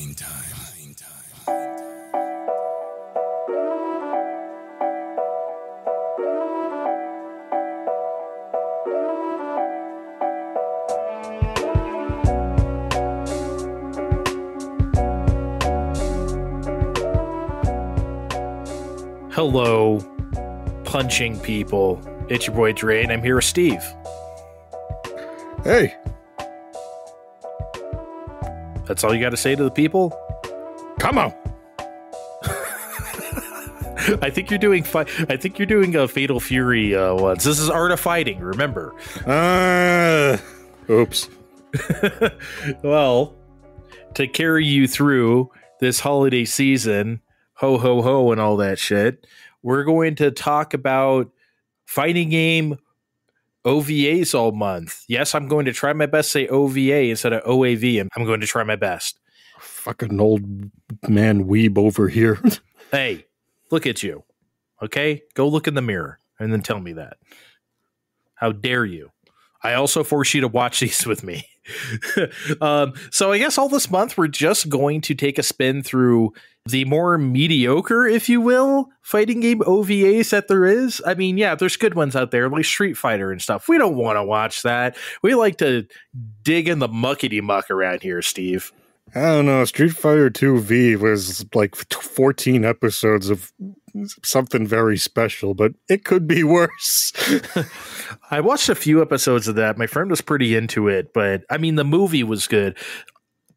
Fine time. Fine time. Hello, punching people. It's your boy Dre, and I'm here with Steve. Hey, That's all you got to say to the people? come on. I think you're doing fi- I think you're doing a Fatal Fury uh, ones. This is Art of Fighting, remember? Uh, oops. well, to carry you through this holiday season, ho ho ho, and all that shit, we're going to talk about fighting game OVAs all month. Yes, I'm going to try my best to say OVA instead of OAV. and I'm going to try my best. Fucking old man weeb over here. Hey, look at you. Okay? Go look in the mirror and then tell me that. How dare you? I also force you to watch these with me. um, so I guess all this month we're just going to take a spin through the more mediocre, if you will, fighting game OVAs that there is. I mean, yeah, there's good ones out there like Street Fighter and stuff. We don't want to watch that. We like to dig in the muckety muck around here, Steve. I don't know. Street Fighter 2 V was like 14 episodes of something very special, but it could be worse. I watched a few episodes of that. My friend was pretty into it, but I mean, the movie was good,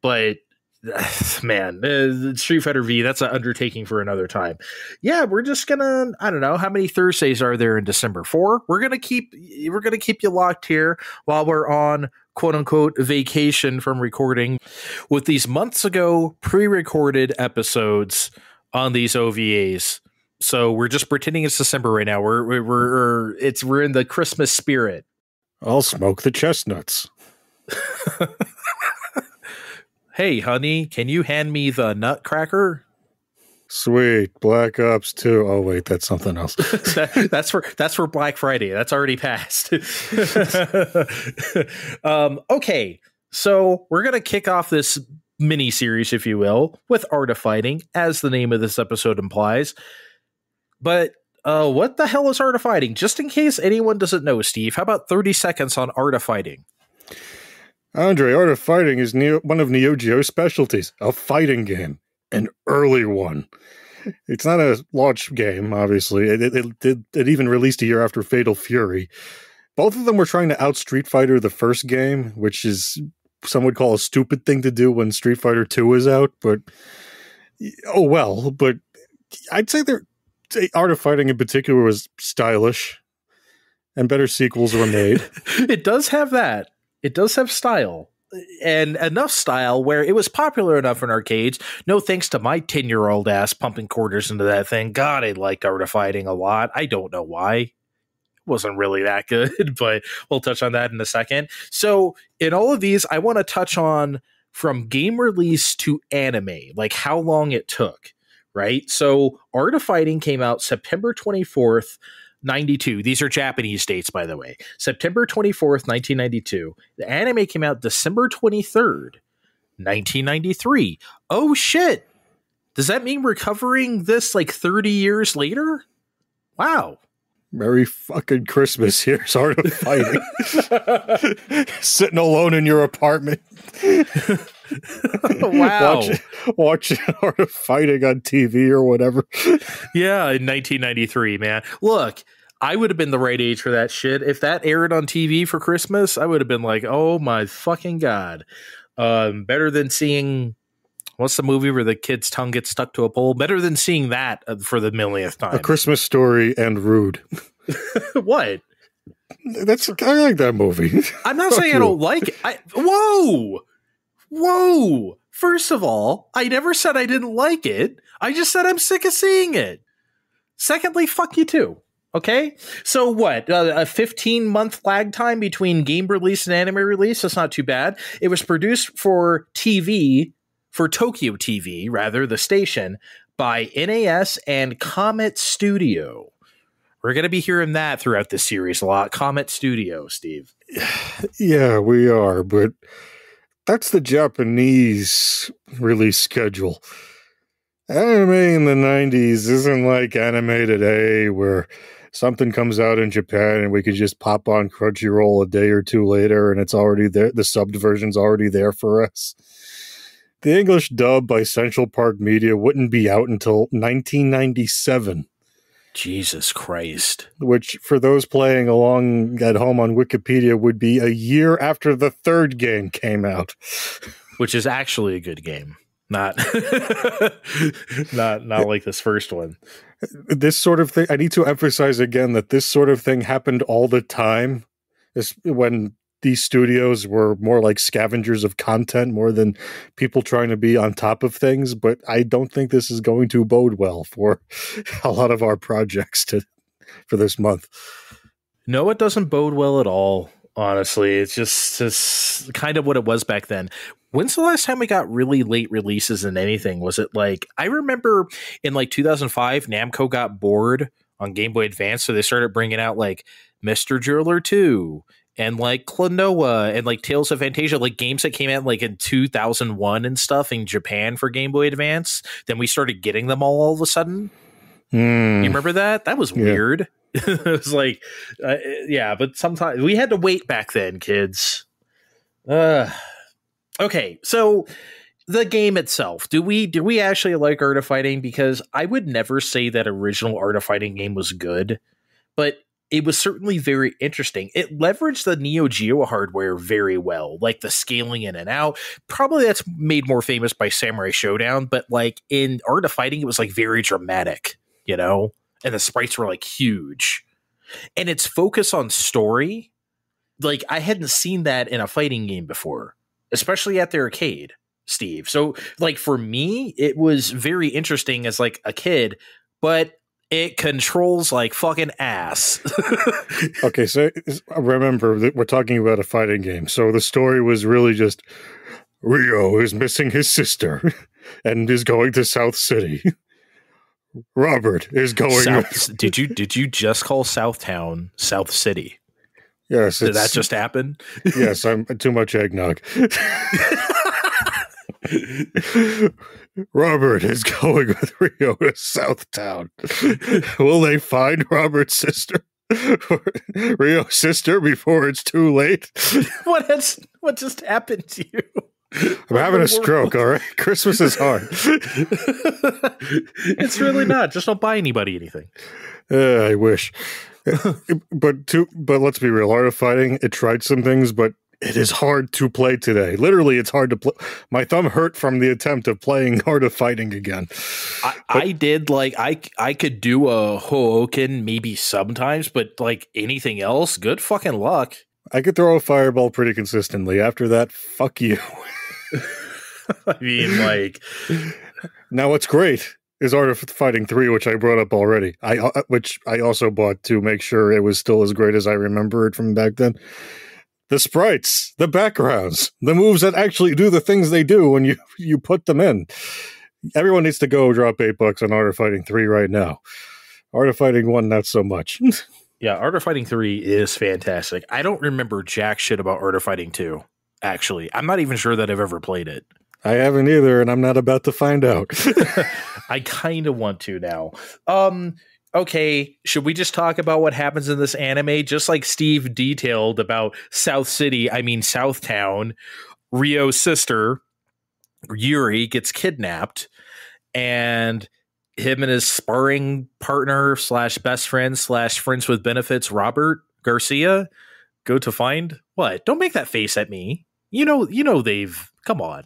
but man, uh, Street Fighter V, that's an undertaking for another time. Yeah, we're just gonna, I don't know, how many Thursdays are there in December? Four? We're gonna keep, we're gonna keep you locked here while we're on quote unquote vacation from recording with these months ago pre recorded episodes on these OVAs. So we're just pretending it's December right now. We're, we're, we're it's, we're in the Christmas spirit. I'll smoke the chestnuts. Hey, honey, can you hand me the nutcracker? Sweet. Black Ops 2. Oh, wait, that's something else. That- that's for that's for Black Friday. That's already passed. um, okay, so we're gonna kick off this mini series, if you will, with Art of Fighting, as the name of this episode implies. But uh, what the hell is Art of Fighting? Just in case anyone doesn't know, Steve, how about thirty seconds on Art of Fighting? Andre, Art of Fighting is Neo, one of Neo Geo's specialties, a fighting game, an early one. It's not a launch game, obviously. It, it, it, it, even released a year after Fatal Fury. Both of them were trying to out Street Fighter the first game, which is some would call a stupid thing to do when Street Fighter 2 is out, but oh well. But I'd say their Art of Fighting in particular was stylish, and better sequels were made. it does have that. It does have style. And enough style where it was popular enough in arcades. No thanks to my 10 year old ass pumping quarters into that thing. God, I liked Art of Fighting a lot. I don't know why. It wasn't really that good, but we'll touch on that in a second. So, in all of these, I want to touch on from game release to anime, like how long it took, right? So, Art of Fighting came out September 24th, 92. These are Japanese dates, by the way. September 24th, 1992. The anime came out December 23rd, 1993. Oh shit. Does that mean we're covering this like 30 years later? Wow. Merry fucking Christmas. Here's Art of Fighting. Sitting alone in your apartment. wow. Watching, watching Art of Fighting on TV or whatever. Yeah, in 1993, man. Look, I would have been the right age for that shit. If that aired on TV for Christmas, I would have been like, "Oh my fucking god!" Um, better than seeing what's the movie where the kid's tongue gets stuck to a pole? Better than seeing that uh, for the millionth time. A. Christmas story and rude. what? That's I like that movie. I'm not Fuck saying I don't like it. I, whoa, whoa. First of all, I never said I didn't like it. I just said I'm sick of seeing it. Secondly, fuck you too. Okay, so what? Uh, a 15 month lag time between game release and anime release. That's not too bad. It was produced for TV, for Tokyo TV, rather, the station, by NAS and Comet Studio. We're going to be hearing that throughout this series a lot. Comet Studio, Steve. yeah, we are, but that's the Japanese release schedule. Anime in the 90s isn't like animated A where something comes out in Japan and we could just pop on Crunchyroll a day or two later and it's already there. The subbed version's already there for us. The English dub by Central Park Media wouldn't be out until 1997. Jesus Christ. Which, for those playing along at home on Wikipedia, would be a year after the third game came out. Which is actually a good game. Not not not like this first one. This sort of thing I need to emphasize again that this sort of thing happened all the time. This when these studios were more like scavengers of content more than people trying to be on top of things. But I don't think this is going to bode well for a lot of our projects to for this month. No, it doesn't bode well at all. Honestly, it's just, just kind of what it was back then. When's the last time we got really late releases in anything? Was it like I remember in like 2005, Namco got bored on Game Boy Advance, so they started bringing out like Mr. Driller 2 and like Klonoa and like Tales of Phantasia, like games that came out like in 2001 and stuff in Japan for Game Boy Advance. Then we started getting them all all of a sudden. Mm. You remember that? That was Yeah. weird. it was like, uh, yeah, but sometimes we had to wait back then, kids. Uh, okay, so the game itself, do we do we actually like Art of Fighting? Because I would never say that original Art of Fighting game was good, but it was certainly very interesting. It leveraged the Neo Geo hardware very well, like the scaling in and out. Probably that's made more famous by Samurai Shodown, but like in Art of Fighting, it was like very dramatic, you know? And the sprites were like huge. And its focus on story, like I hadn't seen that in a fighting game before, especially at the arcade, Steve. So like for me, it was very interesting as like a kid, but it controls like fucking ass. Okay, so remember that we're talking about a fighting game. So the story was really just Ryo is missing his sister and is going to South City. Robert is going. South, did you did you just call Southtown South City? yes, Did that just happen? yes, I'm too much eggnog. Robert is going with Ryo to Southtown. Will they find Robert's sister? Ryo's sister before it's too late? what has what just happened to you? I'm having a stroke, all right? Christmas is hard. it's really not. Just don't buy anybody anything. Uh, I wish. but to but let's be real, Art of Fighting, it tried some things, but it is hard to play today. Literally, it's hard to play. My thumb hurt from the attempt of playing Art of Fighting again. I, I did like I I could do a Hoken maybe sometimes, but like anything else, good fucking luck. I could throw a fireball pretty consistently. After that, fuck you. I mean, like Now, what's great is Art of Fighting 3, which I brought up already. I uh, which I also bought to make sure it was still as great as I remember it from back then. The sprites, the backgrounds, the moves that actually do the things they do when you you put them in. Everyone needs to go drop eight bucks on Art of Fighting 3 right now. Art of Fighting 1, not so much. yeah, Art of Fighting Three is fantastic. I don't remember jack shit about Art of Fighting Two. Actually, I'm not even sure that I've ever played it. I haven't either, and I'm not about to find out. I kind of want to now. Um, okay, should we just talk about what happens in this anime? Just like Steve detailed about South City, I mean Southtown, Ryo's sister, Yuri, gets kidnapped, and him and his sparring partner slash best friend slash friends with benefits, Robert Garcia, go to find what? Don't make that face at me. You know, you know they've come on.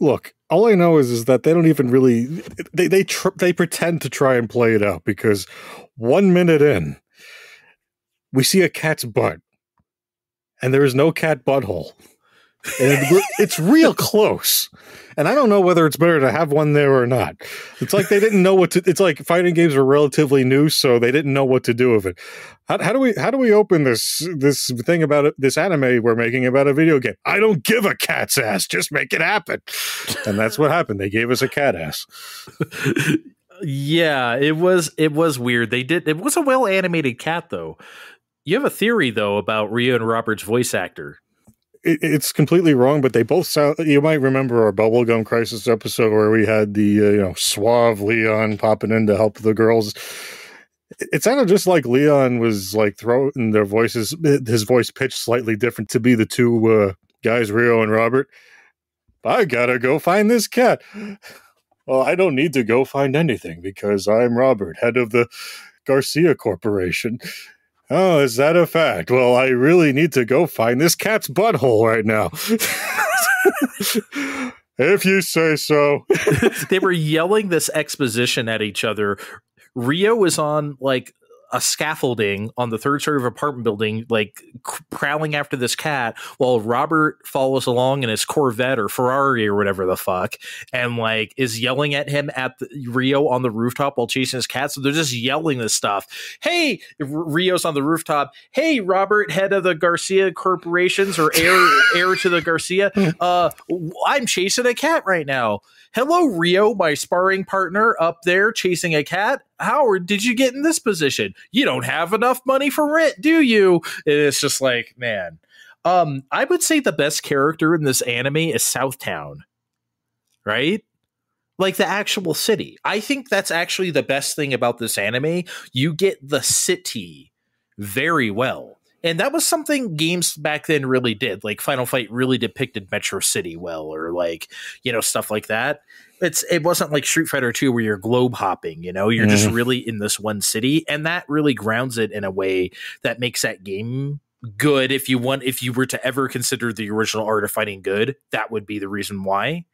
Look, all I know is is that they don't even really they they tr- they pretend to try and play it out because one minute in, we see a cat's butt, and there is no cat butthole, it, it's real close. And I don't know whether it's better to have one there or not. It's like they didn't know what to. It's like fighting games are relatively new, so they didn't know what to do with it. How, how do we how do we open this this thing about it, this anime we're making about a video game? I don't give a cat's ass. Just make it happen. And that's what happened. They gave us a cat ass. yeah, it was it was weird. They did it was a well animated cat though. You have a theory though about Ryo and Robert's voice actor. It, it's completely wrong, but they both sound. You might remember our Bubblegum Crisis episode where we had the uh, you know suave Leon popping in to help the girls. It sounded just like Leon was like throwing their voices, his voice pitched slightly different to be the two uh, guys, Ryo and Robert. I gotta go find this cat. Well, I don't need to go find anything because I'm Robert, head of the Garcia Corporation. Oh, is that a fact? Well, I really need to go find this cat's butthole right now. if you say so. they were yelling this exposition at each other. Rio was on like a scaffolding on the third story of an apartment building, like prowling after this cat, while Robert follows along in his Corvette or Ferrari or whatever the fuck, and like is yelling at him at the, Ryo on the rooftop while chasing his cat. So they're just yelling this stuff. Hey, Ryo's on the rooftop. Hey, Robert, head of the Garcia Corporations or heir heir to the Garcia. Uh, I'm chasing a cat right now. Hello, Ryo, my sparring partner up there chasing a cat. Howard, did you get in this position? You don't have enough money for rent, do you? And it's just like, man. Um, I would say the best character in this anime is Southtown, right? Like the actual city. I think that's actually the best thing about this anime. You get the city very well. And that was something games back then really did. Like Final Fight really depicted Metro City well, or like, you know, stuff like that. It's it wasn't like Street Fighter 2 where you're globe hopping, you know, you're just Mhm. really in this one city. And that really grounds it in a way that makes that game good. If you want if you were to ever consider the original art of fighting good, that would be the reason why.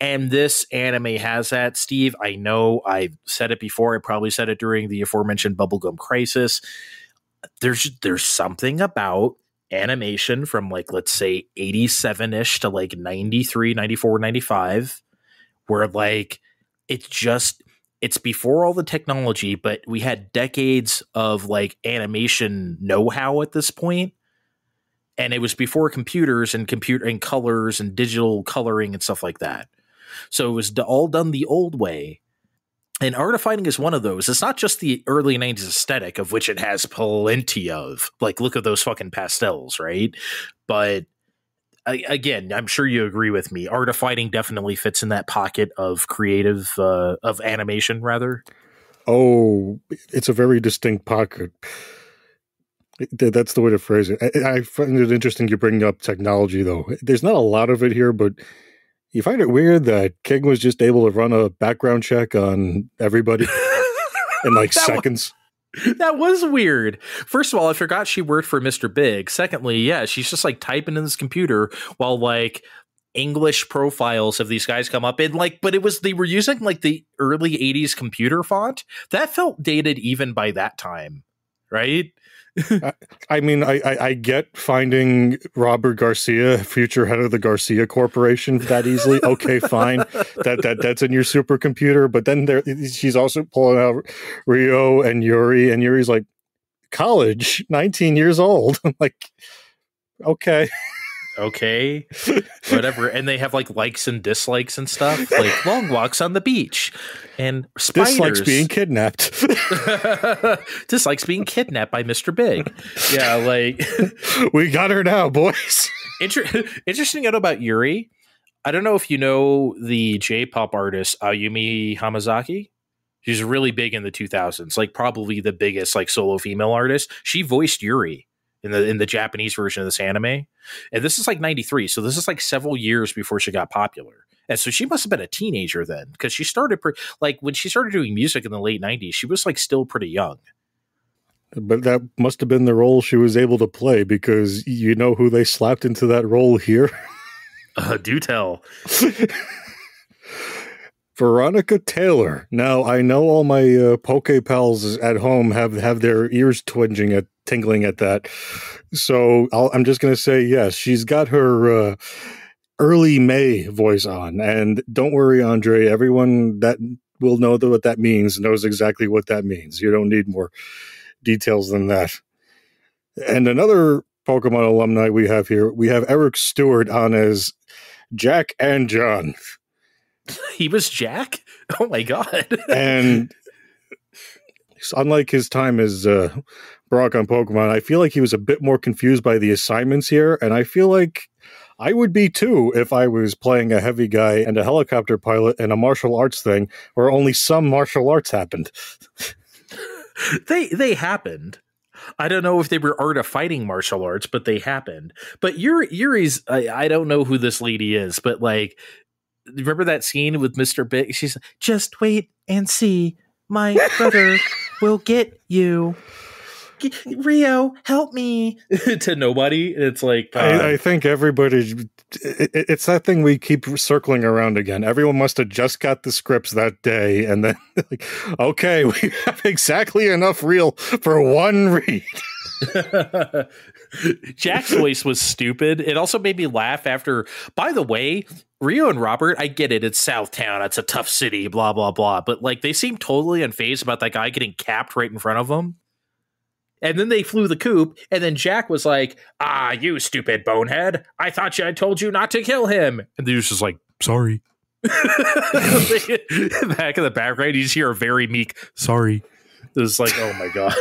And this anime has that, Steve. I know I've said it before. I probably said it during the aforementioned Bubblegum Crisis there's there's something about animation from like let's say 87ish to like 93 94 95 where like it's just it's before all the technology but we had decades of like animation know-how at this point. And it was before computers and computer and colors and digital coloring and stuff like that. So it was all done the old way and art of fighting is one of those. It's not just the early 90s aesthetic, of which it has plenty of. Like, look at those fucking pastels, right? But I, again, I'm sure you agree with me. Art of fighting definitely fits in that pocket of creative, uh, of animation, rather. Oh, it's a very distinct pocket. That's the way to phrase it. I, I find it interesting you bring up technology, though. There's not a lot of it here, but you find it weird that King was just able to run a background check on everybody in like That seconds. that was weird. First of all, I forgot she worked for Mr. Big. Secondly, yeah, she's just like typing in this computer while like English profiles of these guys come up and like, but it was they were using like the early 80s computer font. That felt dated even by that time, right? I mean, I, I, I get finding Robert Garcia, future head of the Garcia Corporation, that easily. Okay, fine. That that that's in your supercomputer. But then there, she's also pulling out Ryo and Yuri, and Yuri's like, college, nineteen years old. I'm like, okay, Okay, whatever. And they have like likes and dislikes and stuff, like long walks on the beach and spiders. dislikes being kidnapped. dislikes being kidnapped by Mr. Big. Yeah, like we got her now, boys. Inter- interesting note about Yuri. I don't know if you know the J-pop artist Ayumi Hamasaki. She's really big in the 2000s, like probably the biggest like solo female artist. She voiced Yuri in the in the Japanese version of this anime, and this is like 93, so this is like several years before she got popular. And so she must have been a teenager then, because she started pre- like when she started doing music in the late 90s. She was like still pretty young. But that must have been the role she was able to play because you know who they slapped into that role here. Uh, do tell. Veronica Taylor. Now I know all my uh, Poke pals at home have have their ears twinging at tingling at that. So I'll, I'm just going to say yes. She's got her uh, early May voice on, and don't worry, Andre. Everyone that will know what that means knows exactly what that means. You don't need more details than that. And another Pokemon alumni we have here, we have Eric Stuart on as Jack and John. He was Jack. Oh my god. and unlike his time as uh, Brock on Pokemon, I feel like he was a bit more confused by the assignments here, and I feel like I would be too if I was playing a heavy guy and a helicopter pilot and a martial arts thing where only some martial arts happened. they they happened. I don't know if they were art of fighting martial arts, but they happened. But Yuri, Yuri's, I, I don't know who this lady is, but like, remember that scene with Mr. Big? She's just wait and see. My brother will get you. G- Ryo, help me to nobody. It's like, uh, I, I think everybody, it, it's that thing we keep circling around again. Everyone must have just got the scripts that day, and then, like, okay, we have exactly enough real for one read. Jack's voice was stupid. It also made me laugh after, by the way, Ryo and Robert, I get it. It's Southtown. It's a tough city, blah, blah, blah. But like they seem totally unfazed about that guy getting capped right in front of them. And then they flew the coop, and then Jack was like, Ah, you stupid bonehead. I thought you I told you not to kill him. And he was just like, sorry. Back in the background, you just hear a very meek sorry. It's like, oh my god.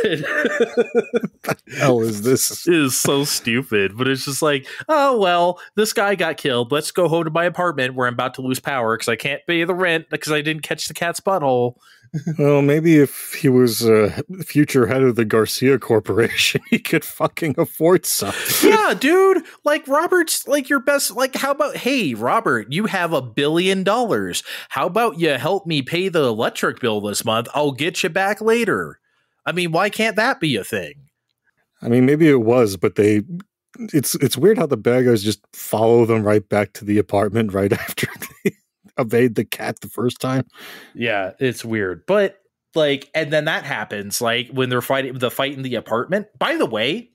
hell is this? It is so stupid, but it's just like, oh well, this guy got killed. Let's go home to my apartment where I'm about to lose power because I can't pay the rent because I didn't catch the cat's butthole. Well, maybe if he was uh, future head of the Garcia Corporation, he could fucking afford something. yeah, dude. Like Robert's like your best. Like, how about hey, Robert, you have a billion dollars. How about you help me pay the electric bill this month? I'll get you back later. I mean, why can't that be a thing? I mean, maybe it was, but they. It's it's weird how the bad guys just follow them right back to the apartment right after evade the cat the first time. Yeah, it's weird. But like and then that happens like when they're fighting the fight in the apartment. By the way,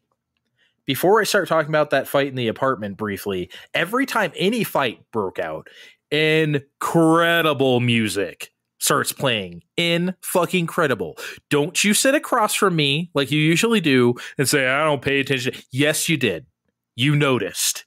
before I start talking about that fight in the apartment briefly, every time any fight broke out, incredible music starts playing. In fucking credible. Don't you sit across from me like you usually do and say, I don't pay attention. Yes, you did. You noticed.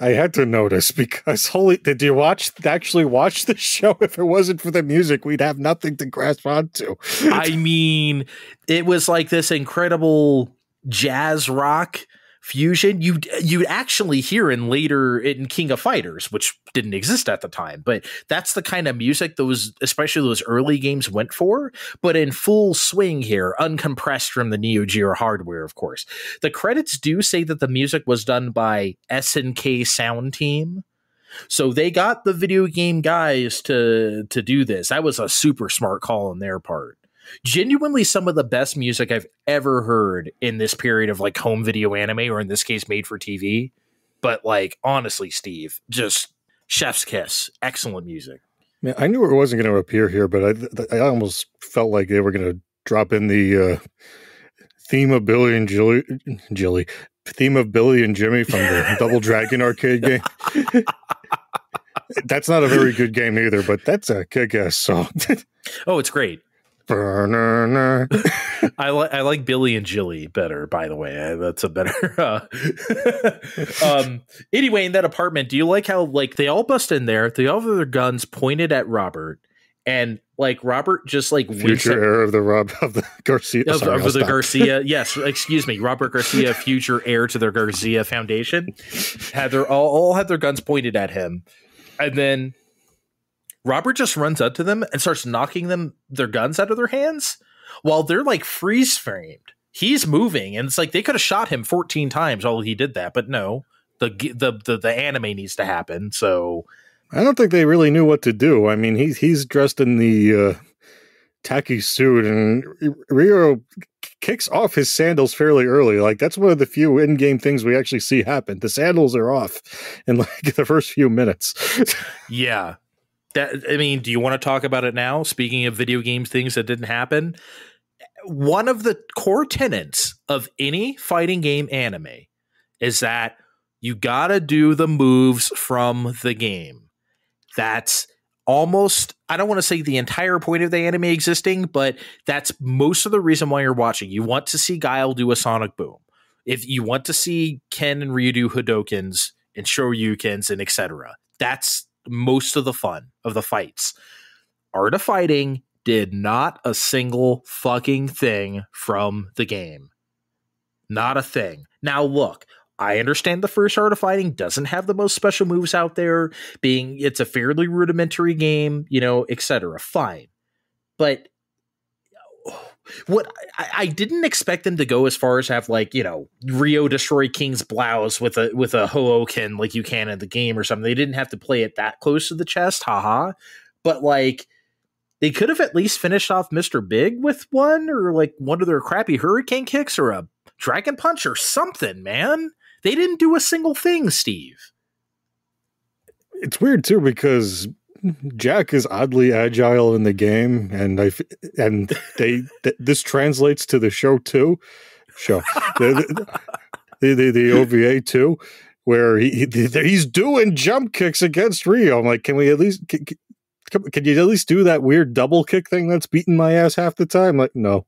I had to notice because holy did you watch actually watch the show? If it wasn't for the music, we'd have nothing to grasp onto. I mean, it was like this incredible jazz rock fusion you you'd actually hear in later in King of Fighters, which didn't exist at the time. But that's the kind of music those, especially those early games, went for. But in full swing here, uncompressed from the Neo Geo hardware, of course. The credits do say that the music was done by SNK Sound Team. So they got the video game guys to to do this. That was a super smart call on their part genuinely some of the best music I've ever heard in this period of like home video anime, or in this case, made for TV. But like, honestly, Steve, just chef's kiss. Excellent music. Yeah, I knew it wasn't going to appear here, but I, I almost felt like they were going to drop in the uh, theme of Billy and Jilly, Jilly, theme of Billy and Jimmy from the Double Dragon arcade game. that's not a very good game either, but that's a kick-ass song. oh, it's great. I like I like Billy and Jilly better. By the way, that's a better. Uh, um. Anyway, in that apartment, do you like how like they all bust in there? They all have their guns pointed at Robert, and like Robert just like future heir of the Rob of the Garcia of, sorry, of the Garcia. yes, excuse me, Robert Garcia, future heir to the Garcia Foundation, had their all, all had their guns pointed at him, and then Robert just runs up to them and starts knocking them their guns out of their hands while they're like freeze framed. He's moving, and it's like they could have shot him 14 times while he did that, but no. The, the the the anime needs to happen. So I don't think they really knew what to do. I mean, he's he's dressed in the uh, tacky suit, and Ryo kicks off his sandals fairly early. Like that's one of the few in-game things we actually see happen. The sandals are off in like the first few minutes. yeah, that I mean, do you want to talk about it now? Speaking of video games things that didn't happen, one of the core tenets of any fighting game anime is that you got to do the moves from the game. That's almost I don't want to say the entire point of the anime existing, but that's most of the reason why you're watching. You want to see Guile do a sonic boom. If you want to see Ken and Ryu do Hadokens and Shoryukens and etc. That's most of the fun of the fights. Art of Fighting did not a single fucking thing from the game. Not a thing. Now look, I understand the first art of fighting doesn't have the most special moves out there, being it's a fairly rudimentary game, you know, etc. Fine. But what I, I, didn't expect them to go as far as have like, you know, Ryo destroy King's blouse with a with a Hoyoken like you can in the game or something. They didn't have to play it that close to the chest, haha. But like they could have at least finished off Mr. Big with one or like one of their crappy hurricane kicks or a dragon punch or something, man. They didn't do a single thing, Steve. It's weird too because Jack is oddly agile in the game, and I and they th- this translates to the show too. Show the, the, the, the OVA too, where he, he, he's doing jump kicks against Ryo. I'm like, can we at least can, can you at least do that weird double kick thing that's beating my ass half the time? Like, no,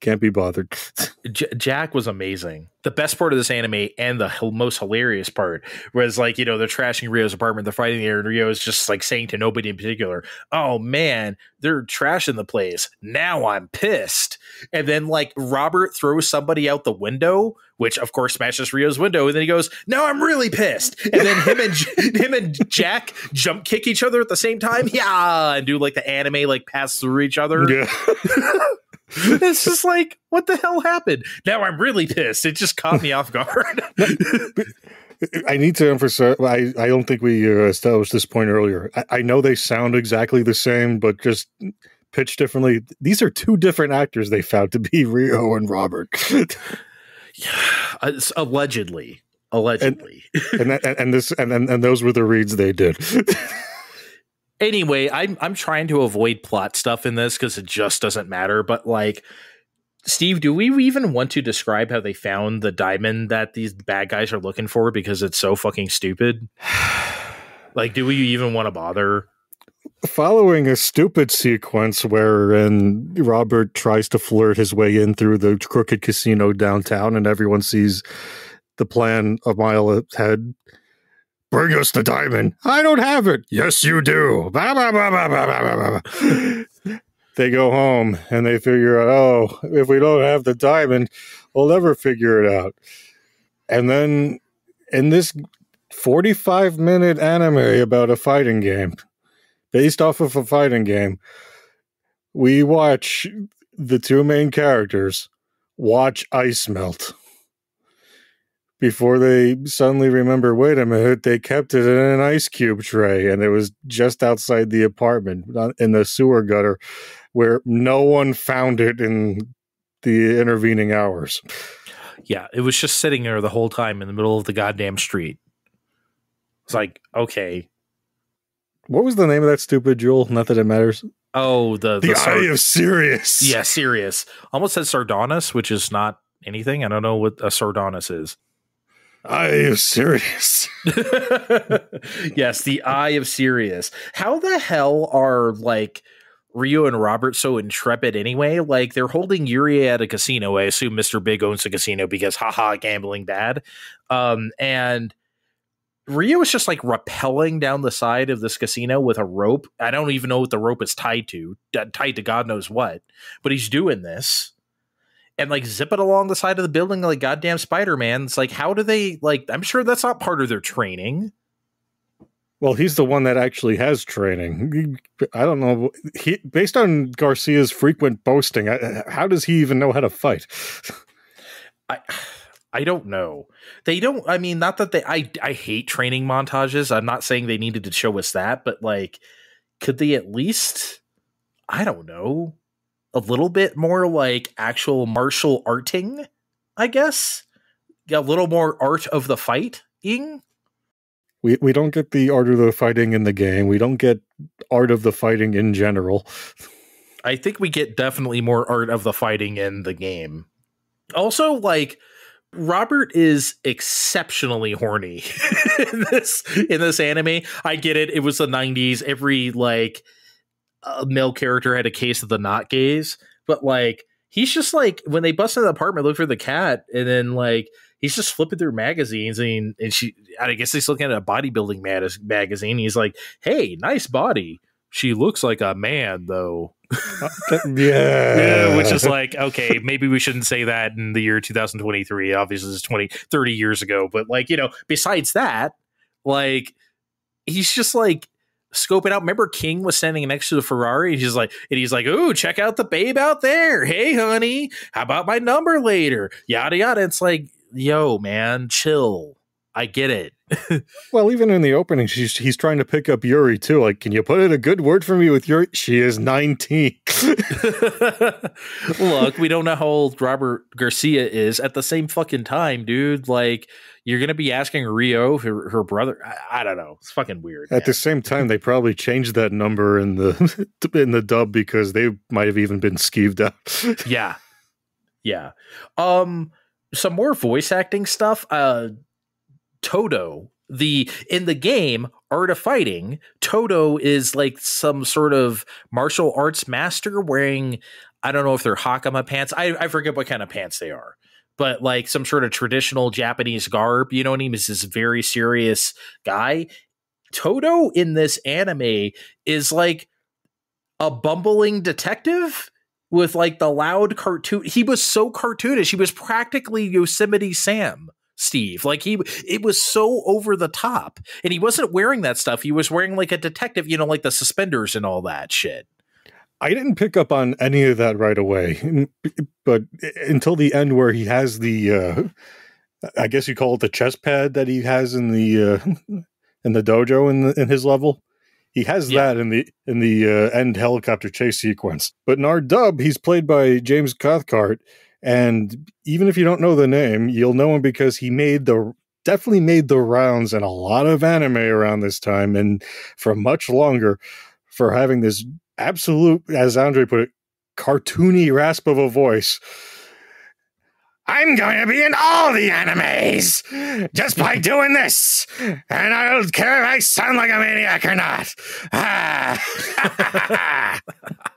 can't be bothered. J- Jack was amazing. The best part of this anime and the h- most hilarious part was like, you know, they're trashing Ryo's apartment, they're fighting there, and Ryo is just like saying to nobody in particular, Oh man, they're trashing the place. Now I'm pissed. And then like Robert throws somebody out the window, which of course smashes Ryo's window, and then he goes, Now I'm really pissed. And then him and him and Jack jump kick each other at the same time. Yeah, and do like the anime like pass through each other. Yeah. it's just like, what the hell happened? Now I'm really pissed. It just caught me off guard. I need to emphasize. I, I don't think we uh, established this point earlier. I, I know they sound exactly the same, but just pitched differently. These are two different actors they found to be Ryo and Robert. yeah, allegedly, allegedly, and and, and this and, and and those were the reads they did. Anyway, I'm I'm trying to avoid plot stuff in this because it just doesn't matter. But like, Steve, do we even want to describe how they found the diamond that these bad guys are looking for? Because it's so fucking stupid. like, do we even want to bother? Following a stupid sequence wherein Robert tries to flirt his way in through the crooked casino downtown, and everyone sees the plan a mile ahead Bring us the diamond. I don't have it. Yes, you do. Bah, bah, bah, they go home and they figure out, oh, if we don't have the diamond, we'll never figure it out. And then in this 45 minute anime about a fighting game, based off of a fighting game, we watch the two main characters watch ice melt before they suddenly remember wait a minute they kept it in an ice cube tray and it was just outside the apartment uh, in the sewer gutter where no one found it in the intervening hours. Yeah it was just sitting there the whole time in the middle of the goddamn street. It's like okay. What was the name of that stupid jewel? Not that it matters. Oh the the, the eye Sar- of sirius. Yeah sirius. Almost said sardonis which is not anything. I don't know what a sardonis is Eye of Sirius. yes, the Eye of Sirius. How the hell are like Ryo and Robert so intrepid anyway? Like they're holding Yuri at a casino. I assume Mr. Big owns a casino because haha gambling bad. Um and Ryo is just like rappelling down the side of this casino with a rope. I don't even know what the rope is tied to, tied to God knows what, but he's doing this and like zip it along the side of the building like goddamn Spider-Man. It's like how do they like I'm sure that's not part of their training. Well, he's the one that actually has training. I don't know. He, based on Garcia's frequent boasting, how does he even know how to fight? I I don't know. They don't. I mean, not that they. I I hate training montages. I'm not saying they needed to show us that, but like, could they at least? I don't know a little bit more like actual martial arting, I guess. A little more art of the fighting. We we don't get the art of the fighting in the game. We don't get art of the fighting in general. I think we get definitely more art of the fighting in the game. Also, like Robert is exceptionally horny in this in this anime. I get it. It was the 90s. Every like a male character had a case of the not gaze, but like he's just like when they bust into the apartment, look for the cat, and then like he's just flipping through magazines and and she I guess he's looking at a bodybuilding mag- magazine. He's like, "Hey, nice body. She looks like a man though." Uh, yeah. Yeah, which is like, okay, maybe we shouldn't say that in the year 2023. Obviously, it's 20, 30 years ago. But like, you know, besides that, like, he's just like scoping out. Remember, King was standing next to the Ferrari. And he's like, and he's like, "Ooh, check out the babe out there. Hey, honey, how about my number later? Yada yada." It's like, yo, man, chill. I get it. Well, even in the opening, she's he's trying to pick up Yuri too. Like, can you put in a good word for me with Yuri? She is nineteen. Look, we don't know how old Robert Garcia is at the same fucking time, dude. Like, you're gonna be asking Ryo, her, her brother. I, I don't know. It's fucking weird. At the same time, they probably changed that number in the in the dub because they might have even been skeeved out. yeah, yeah. Um, some more voice acting stuff. Uh, Toto, the in the game Art of Fighting, Toto is like some sort of martial arts master wearing. I don't know if they're hakama pants. I, I forget what kind of pants they are, but like some sort of traditional Japanese garb. You know what I mean? Is this very serious guy? Toto in this anime is like a bumbling detective with like the loud cartoon. He was so cartoonish. He was practically Yosemite Sam. Steve. Like he it was so over the top. And he wasn't wearing that stuff. He was wearing like a detective, you know, like the suspenders and all that shit. I didn't pick up on any of that right away, but until the end where he has the, uh, I guess you call it the chest pad that he has in the uh, in the dojo in the, in his level. He has Yeah. that in the in the uh, end helicopter chase sequence. But in our dub, he's played by James Cathcart, and even if you don't know the name, you'll know him because he made the definitely made the rounds in a lot of anime around this time, and for much longer for having this absolute, as Andre put it, cartoony rasp of a voice. I'm going to be in all the animes just by doing this. And I don't care if I sound like a maniac or not.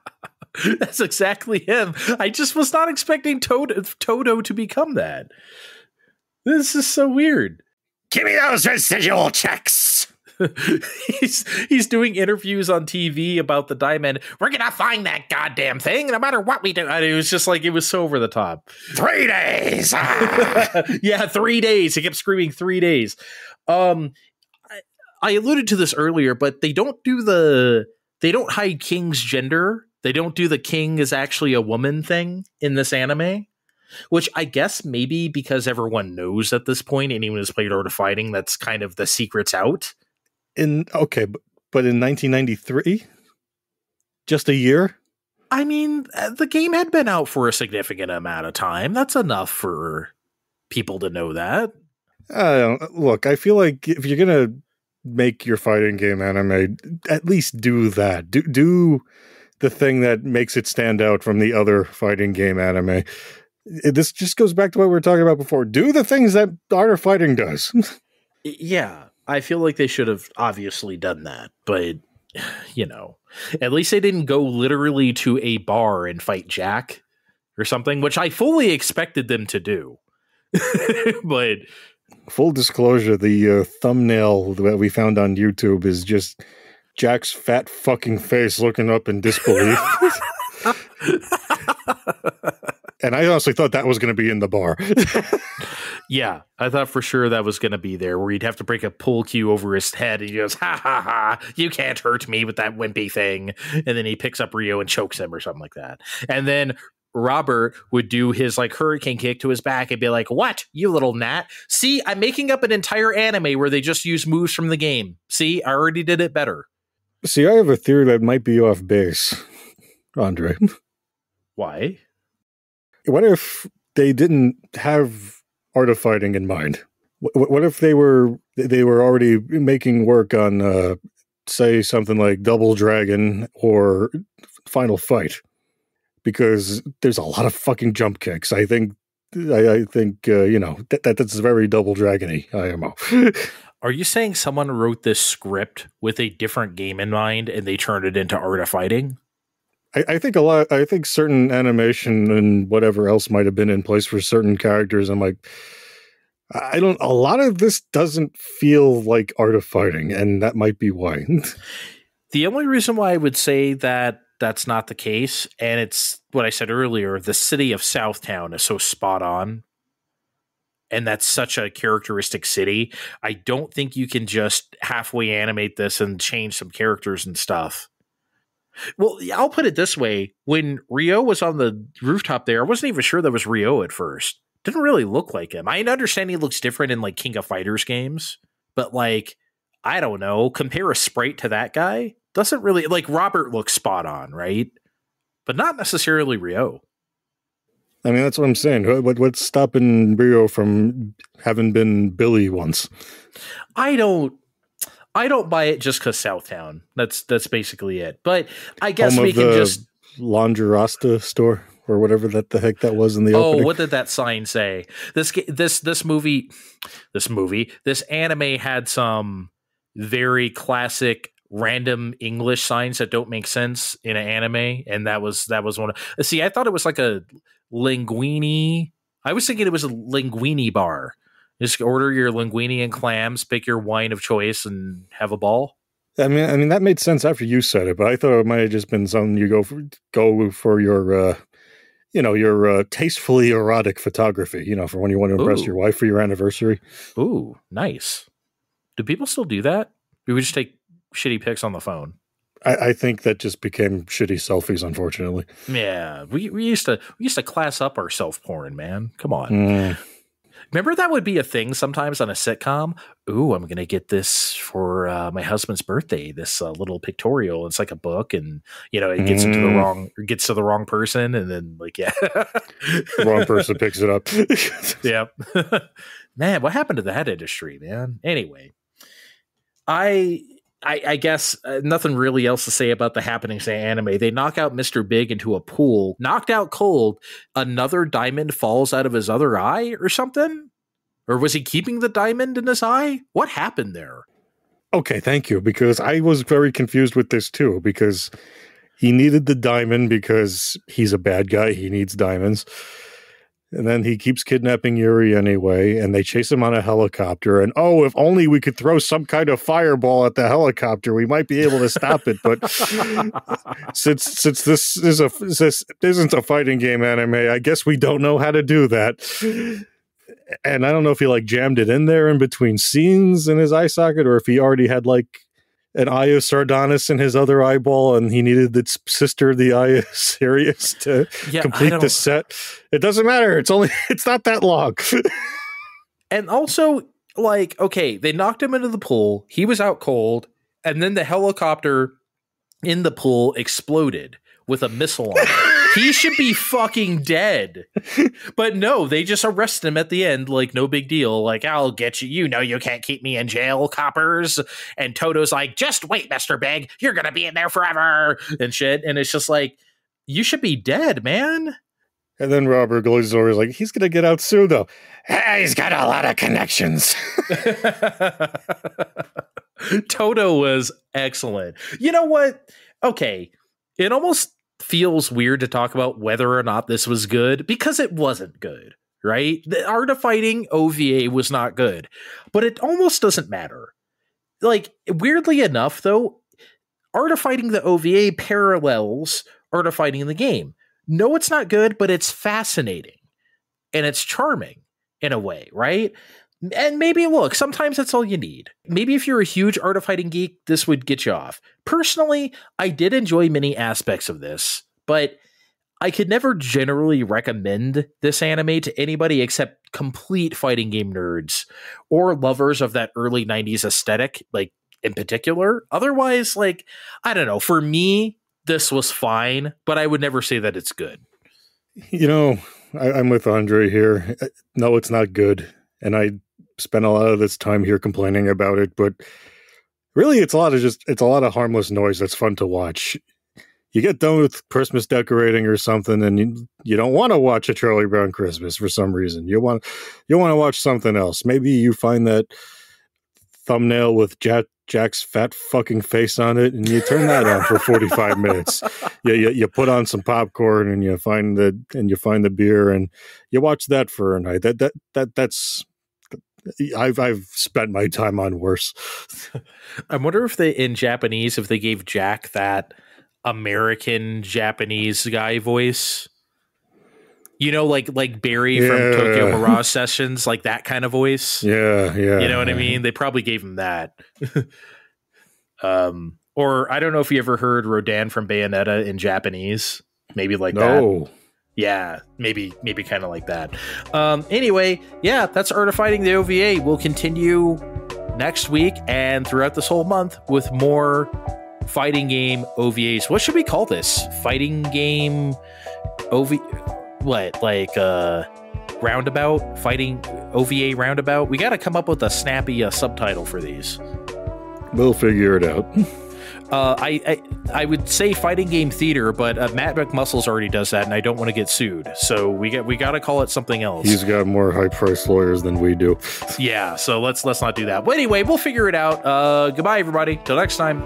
That's exactly him. I just was not expecting Toto, Toto to become that. This is so weird. Give me those residual checks. he's he's doing interviews on TV about the diamond. We're gonna find that goddamn thing, no matter what we do. And it was just like it was so over the top. Three days. Ah. yeah, three days. He kept screaming three days. Um, I, I alluded to this earlier, but they don't do the they don't hide King's gender. They don't do the King is actually a woman thing in this anime. Which I guess maybe because everyone knows at this point, anyone who's played Art of Fighting, that's kind of the secret's out. in okay, but, but in 1993, just a year. I mean, uh, the game had been out for a significant amount of time. That's enough for people to know that. Uh, look, I feel like if you're gonna make your fighting game anime, at least do that. Do do the thing that makes it stand out from the other fighting game anime. This just goes back to what we were talking about before. Do the things that Art of Fighting does. Yeah, I feel like they should have obviously done that, but you know, at least they didn't go literally to a bar and fight Jack or something, which I fully expected them to do. but Full disclosure: the uh, thumbnail that we found on YouTube is just Jack's fat fucking face looking up in disbelief. and I honestly thought that was going to be in the bar. yeah, I thought for sure that was going to be there, where he'd have to break a pull cue over his head, and he goes, "Ha ha ha! You can't hurt me with that wimpy thing." And then he picks up Ryo and chokes him, or something like that. And then Robert would do his like hurricane kick to his back and be like, "What, you little gnat? See, I'm making up an entire anime where they just use moves from the game. See, I already did it better. See, I have a theory that might be off base, Andre. Why? What if they didn't have art of fighting in mind? Wh- wh- What if they were they were already making work on, uh, say, something like Double Dragon or Final Fight? Because there's a lot of fucking jump kicks. I think, I, I think, uh, you know, that, that that's very Double Dragony IMO. Are you saying someone wrote this script with a different game in mind and they turned it into Art of Fighting? I, I think a lot. I think certain animation and whatever else might have been in place for certain characters. I'm like, I don't. A lot of this doesn't feel like art of fighting, and that might be why. The only reason why I would say that that's not the case. And it's what I said earlier the city of Southtown is so spot on. And that's such a characteristic city. I don't think you can just halfway animate this and change some characters and stuff. Well, I'll put it this way: when Ryo was on the rooftop there, I wasn't even sure that was Ryo at first. Didn't really look like him. I understand he looks different in like King of Fighters games, but like I don't know, compare a sprite to that guy doesn't really like Robert looks spot on, right? But not necessarily Ryo. I mean, that's what I'm saying. What, what's stopping Ryo from having been Billy once? I don't. I don't buy it just because South Town. That's that's basically it. But I guess Home we can just. Laundrerasta store or whatever that the heck that was in the Oh, opening. what did that sign say? This this this movie, this movie, this anime had some very classic random English signs that don't make sense in an anime, and that was that was one. Of, see, I thought it was like a linguine. I was thinking it was a linguini bar. Just order your linguini and clams, pick your wine of choice, and have a ball. I mean, I mean that made sense after you said it, but I thought it might have just been something you go for, go for your, uh, you know, your uh, tastefully erotic photography. You know, for when you want to impress Ooh. your wife for your anniversary. Ooh, nice. Do people still do that? We would just take shitty pics on the phone. I, I think that just became shitty selfies, unfortunately. Yeah, we, we used to we used to class up our self porn, man. Come on. Mm. Remember that would be a thing sometimes on a sitcom. Ooh, I'm gonna get this for uh, my husband's birthday. This uh, little pictorial. It's like a book, and you know it gets into the Mm. wrong gets to the wrong person, and then like yeah, wrong person picks it up. yeah. man, what happened to that industry, man? Anyway, I I, I guess uh, nothing really else to say about the happenings in anime. They knock out Mr. Big into a pool, knocked out cold. Another diamond falls out of his other eye or something? Or was he keeping the diamond in his eye? What happened there? Okay, thank you. Because I was very confused with this too. Because he needed the diamond because he's a bad guy. He needs diamonds. And then he keeps kidnapping Yuri anyway, and they chase him on a helicopter. And oh, if only we could throw some kind of fireball at the helicopter, we might be able to stop it. But since since this is a this isn't a fighting game anime, I guess we don't know how to do that. And I don't know if he like jammed it in there in between scenes in his eye socket, or if he already had like an eye of Sardonis in his other eyeball, and he needed its sister, the eye of Sirius, to Yeah, complete the set. It doesn't matter. It's only it's not that long. And also, like, okay, they knocked him into the pool. He was out cold, and then the helicopter in the pool exploded with a missile on it. He should be fucking dead. But no, they just arrest him at the end, like no big deal. Like, I'll get you. You know you can't keep me in jail, coppers. And Toto's like, just wait, Mr. Big. You're gonna be in there forever and shit. And it's just like, you should be dead, man. and then Robert glazes over. He's like, he's gonna get out soon, though. Hey, he's got a lot of connections. Toto was excellent. You know what? Okay. It almost feels weird to talk about whether or not this was good because it wasn't good, right? The Art of Fighting OVA was not good, but it almost doesn't matter. Like, weirdly enough, though, Art of Fighting the OVA parallels Art of Fighting the game. No, it's not good, but it's fascinating and it's charming in a way, right? And maybe look, sometimes that's all you need. Maybe if you're a huge art of fighting geek, this would get you off. Personally, I did enjoy many aspects of this, but I could never generally recommend this anime to anybody except complete fighting game nerds or lovers of that early 90s aesthetic, like in particular. Otherwise, like, I don't know, for me, this was fine, but I would never say that it's good. You know, I, I'm with Andre here. Uh, No, it's not good, and I spent a lot of this time here complaining about it. But really, it's a lot of just it's a lot of harmless noise that's fun to watch. You get done with Christmas decorating or something, and you you don't want to watch a Charlie Brown Christmas for some reason. You want you want to watch something else. Maybe you find that thumbnail with Jack Jack's fat fucking face on it, and you turn that on for forty five minutes you, you you put on some popcorn and you find the and you find the beer and you watch that for a night. That that that that's I've I've spent my time on worse. I wonder if they in Japanese if they gave Jack that American Japanese guy voice. You know, like like Barry from Tokyo Mirage Sessions, like that kind of voice. Yeah, yeah. You know what I mean? They probably gave him that. um, or I don't know if you ever heard Rodin from Bayonetta in Japanese. Maybe like that. Yeah, maybe maybe kind of like that. Um, anyway, yeah, that's Art of Fighting the OVA. We'll continue next week and throughout this whole month with more fighting game OVAs. What should we call this? Fighting game OV what? Like uh roundabout? Fighting OVA roundabout? We got to come up with a snappy uh, subtitle for these. We'll figure it out. Uh, I, I I would say fighting game theater, but uh, Matt McMuscles already does that, and I don't want to get sued. So we get we got to call it something else. He's got more high priced lawyers than we do. yeah. So let's let's not do that. But anyway, we'll figure it out. Uh, goodbye, everybody. Till next time.